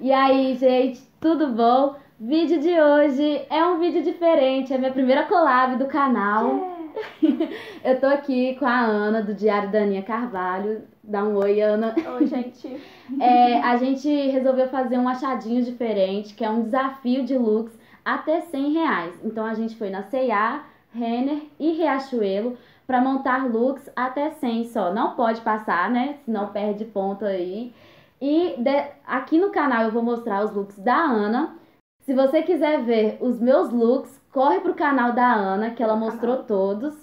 E aí, gente, tudo bom? Vídeo de hoje é um vídeo diferente, é minha primeira collab do canal. Eu tô aqui com a Ana, do Diário da Aninha Carvalho. Dá um oi, Ana. Oi, gente. É, a gente resolveu fazer um achadinho diferente, que é um desafio de looks até 100 reais. Então a gente foi na C&A, Renner e Riachuelo para montar looks até 100 só. Não pode passar, né? Senão perde ponto aí. E de, aqui no canal eu vou mostrar os looks da Ana. Se você quiser ver os meus looks, corre pro canal da Ana, que ela mostrou todos.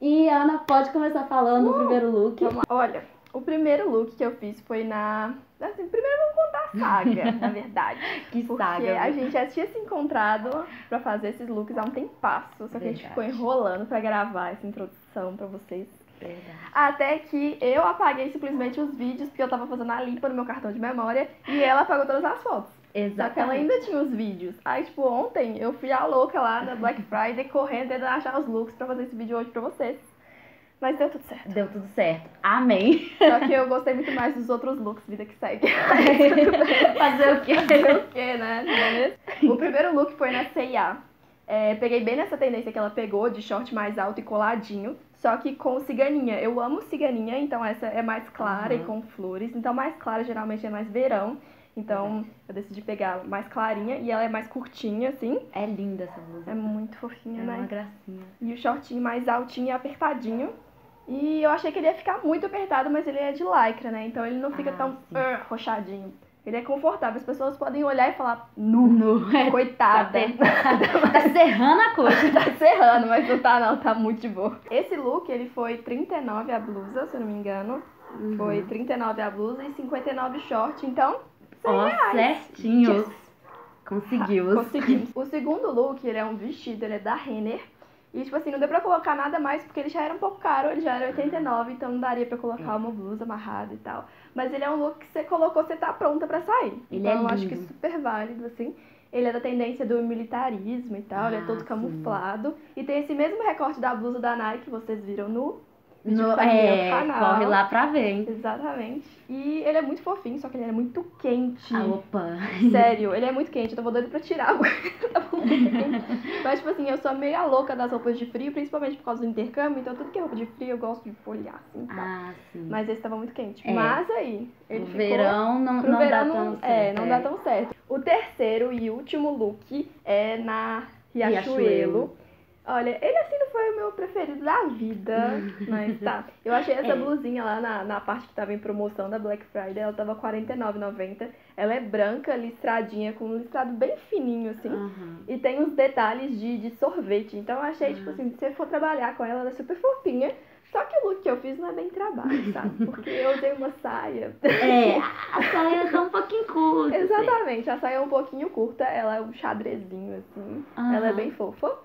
E Ana, pode começar falando uh, o primeiro look. Olha, o primeiro look que eu fiz foi na. Assim, primeiro vamos contar a saga, na verdade. que porque saga. Porque a gente já tinha se encontrado pra fazer esses looks há um tempo. Só que verdade. a gente ficou enrolando pra gravar essa introdução pra vocês. Verdade. Até que eu apaguei simplesmente os vídeos, porque eu tava fazendo a limpa no meu cartão de memória, e ela apagou todas as fotos. Exatamente. Só que ela ainda tinha os vídeos. Aí, tipo, ontem eu fui a louca lá na Black Friday correndo tentando achar os looks pra fazer esse vídeo hoje pra vocês. Mas deu tudo certo. Deu tudo certo. Amém. Só que eu gostei muito mais dos outros looks, vida que segue. Fazer o quê? Fazer o quê, né? O primeiro look foi na C&A. É, peguei bem nessa tendência que ela pegou, de short mais alto e coladinho. Só que com ciganinha. Eu amo ciganinha, então essa é mais clara uhum. e com flores. Então mais clara geralmente é mais verão. Então eu decidi pegar mais clarinha e ela é mais curtinha, assim. É linda essa blusa. É muito fofinha, é né? É uma gracinha. E o shortinho mais altinho e apertadinho. E eu achei que ele ia ficar muito apertado, mas ele é de lycra, né? Então ele não fica ah, tão uh, roxadinho. Ele é confortável. As pessoas podem olhar e falar, nu, nu. É, coitada. Tá, tá serrando a coisa. tá serrando, mas não tá não, tá muito de boa. Esse look, ele foi 39 a blusa, se eu não me engano. Uhum. Foi 39 a blusa e 59 short. Então, 100 Ó, reais. certinho. Yes. Conseguimos. Conseguimos. O segundo look, ele é um vestido, ele é da Renner. E, tipo assim, não deu pra colocar nada mais, porque ele já era um pouco caro, ele já era 89, então não daria pra colocar uma blusa amarrada e tal. Mas ele é um look que você colocou, você tá pronta pra sair. Ele então é eu acho que é super válido, assim. Ele é da tendência do militarismo e tal, ah, ele é todo sim. camuflado. E tem esse mesmo recorte da blusa da Nike que vocês viram no no, é, canal. corre lá pra ver, hein? Exatamente. E ele é muito fofinho, só que ele é muito quente. Ah, opa. Sério, ele é muito quente. Eu tava doido pra tirar. muito quente. Mas, tipo assim, eu sou meio louca das roupas de frio, principalmente por causa do intercâmbio. Então, tudo que é roupa de frio, eu gosto de folhar, assim, tá? Ah, sim. Mas esse tava muito quente. É. Mas aí, ele o ficou... verão não, não verão dá tão é, certo. não dá tão certo. O terceiro e último look é na Riachuelo. Riachuelo. Olha, ele assim não foi o meu preferido da vida, mas tá. Eu achei essa É. blusinha lá na, na parte que tava em promoção da Black Friday, ela tava R$ 49,90. Ela é branca, listradinha, com um listrado bem fininho, assim. Aham. E tem uns detalhes de, de sorvete. Então eu achei, tipo Ah. assim, se você for trabalhar com ela, ela é super fofinha. Só que o look que eu fiz não é bem trabalho, sabe? Porque eu usei uma saia. É, a saia tá um pouquinho curta. assim. Exatamente, a saia é um pouquinho curta, ela é um xadrezinho, assim. Aham. Ela é bem fofa,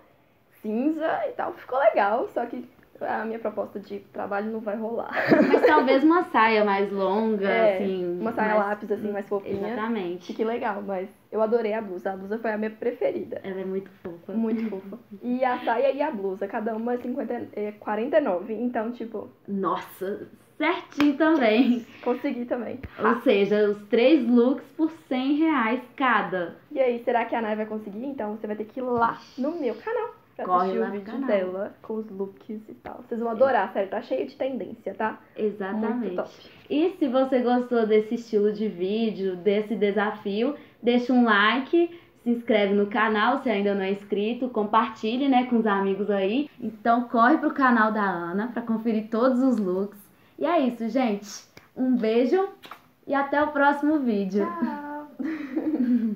cinza e tal. Ficou legal, só que a minha proposta de trabalho não vai rolar. Mas talvez uma saia mais longa, É, assim. uma saia mais- lápis, assim, mais fofinha. Exatamente. Fique legal, mas eu adorei a blusa. A blusa foi a minha preferida. Ela é muito fofa. Muito fofa. E a saia e a blusa, cada uma é 50, é 49. Então, tipo, Nossa, certinho também. consegui também. Ou seja, os três looks por 100 reais cada. E aí, será que a Nai vai conseguir? Então você vai ter que ir lá no meu canal. Pra Corre assistir o vídeo canal. dela com os looks e tal. Vocês vão adorar, sério, tá cheio de tendência, tá? Exatamente. E se você gostou desse estilo de vídeo, desse desafio, deixa um like, se inscreve no canal se ainda não é inscrito, compartilhe, né, com os amigos aí. Então corre pro canal da Ana para conferir todos os looks. E é isso, gente. Um beijo e até o próximo vídeo. Tchau!